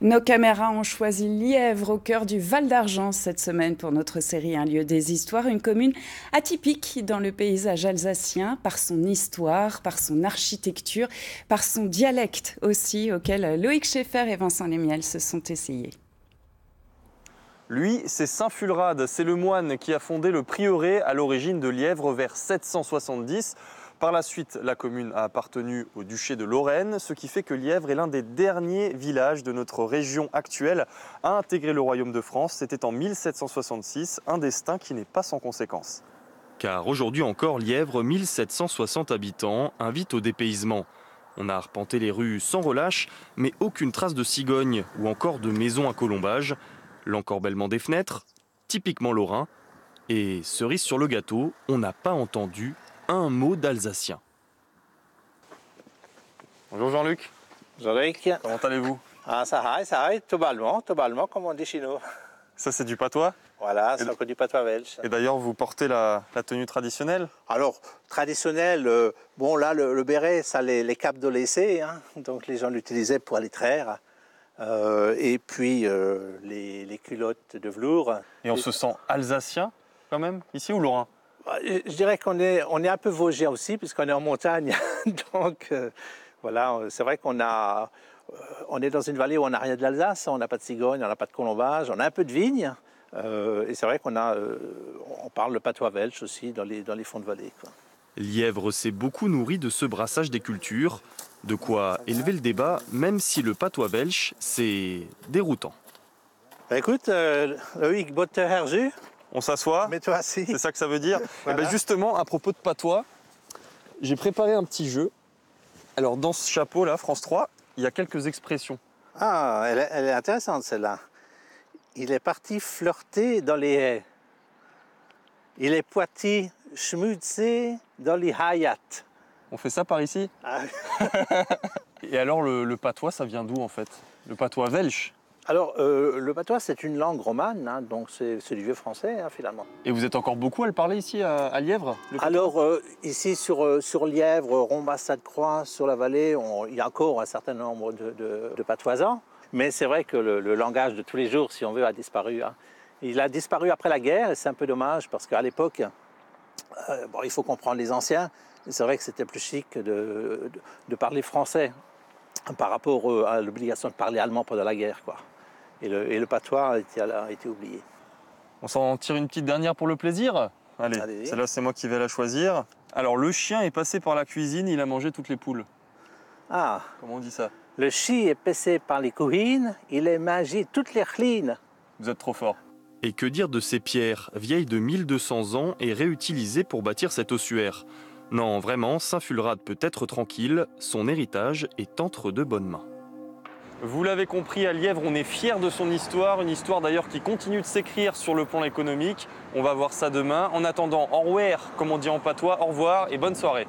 Nos caméras ont choisi Lièvre au cœur du Val d'Argent cette semaine pour notre série Un lieu des histoires, une commune atypique dans le paysage alsacien par son histoire, par son architecture, par son dialecte aussi auquel Loïc Schaeffer et Vincent Lemiel se sont essayés. Lui, c'est Saint Fulrad, c'est le moine qui a fondé le prieuré à l'origine de Lièvre vers 770. Par la suite, la commune a appartenu au duché de Lorraine, ce qui fait que Lièvre est l'un des derniers villages de notre région actuelle à intégrer le royaume de France. C'était en 1766, un destin qui n'est pas sans conséquence. Car aujourd'hui encore, Lièvre, 1760 habitants, invite au dépaysement. On a arpenté les rues sans relâche, mais aucune trace de cigogne ou encore de maison à colombage. L'encorbellement des fenêtres, typiquement lorrain. Et cerise sur le gâteau, on n'a pas entendu un mot d'alsacien. Bonjour Jean-Luc. Jean-Luc. Comment allez-vous? Ah, ça va, ça va, tout ballement, tout ballement, comme on dit chez nous. Ça, c'est du patois? Voilà, c'est encore du patois belge. Et d'ailleurs, vous portez la, la tenue traditionnelle? Alors, traditionnel, euh, bon, là, le, le béret, ça, les, les capes de l'essai, hein, donc les gens l'utilisaient pour aller traire. Euh, et puis, euh, les, les culottes de velours. Et on se sent alsacien, quand même, ici ou lorrain? Je dirais qu'on est, on est un peu vosgien aussi, puisqu'on est en montagne. Donc, euh, voilà, c'est vrai qu'on a, euh, on est dans une vallée où on n'a rien de l'Alsace, on n'a pas de cigogne, on n'a pas de colombage, on a un peu de vigne. euh, et c'est vrai qu'on a, euh, on parle le patois belge aussi dans les, dans les fonds de vallée. quoi. Lièvre s'est beaucoup nourri de ce brassage des cultures, de quoi élever le débat, même si le patois belge, c'est déroutant. Bah, écoute, euh, Loïc, botte herzu, On s'assoit mets-toi assis. C'est ça que ça veut dire Voilà. Eh ben Justement, à propos de patois, j'ai préparé un petit jeu. Alors, dans ce chapeau là, France 3, il y a quelques expressions. Ah, elle est, elle est intéressante celle-là. Il est parti flirter dans les haies. Il est parti schmutzer dans les hayats. On fait ça par ici Ah, Et alors, le, le patois, ça vient d'où en fait? Le patois belge Alors, euh, le patois, c'est une langue romane, hein, donc c'est du vieux français, hein, finalement. Et vous êtes encore beaucoup à le parler ici à, à Lièvre Alors, euh, ici, sur, euh, sur Lièvre, Rombas-Croix, sur la vallée, on- il y a encore un certain nombre de, de, de patoisans. Mais c'est vrai que le, le langage de tous les jours, si on veut, a disparu. hein. Il a disparu après la guerre, et c'est un peu dommage, parce qu'à l'époque, euh, bon, il faut comprendre les anciens, c'est vrai que c'était plus chic de, de, de parler français par rapport à l'obligation de parler allemand pendant la guerre. Quoi. Et, le, et le patois a été, a été oublié. On s'en tire une petite dernière pour le plaisir Allez, celle-là, c'est moi qui vais la choisir. Alors, le chien est passé par la cuisine, il a mangé toutes les poules. Ah, Comment on dit ça? Le chi est passé par les couines, il est mangé toutes les chlines. Vous êtes trop fort. Et que dire de ces pierres, vieilles de 1200 ans et réutilisées pour bâtir cet ossuaire Non, vraiment, Saint-Fulrad peut être tranquille, son héritage est entre de bonnes mains. Vous l'avez compris, à Lièvre, on est fier de son histoire, une histoire d'ailleurs qui continue de s'écrire sur le plan économique. On va voir ça demain. En attendant, au revoir, comme on dit en patois, au revoir et bonne soirée.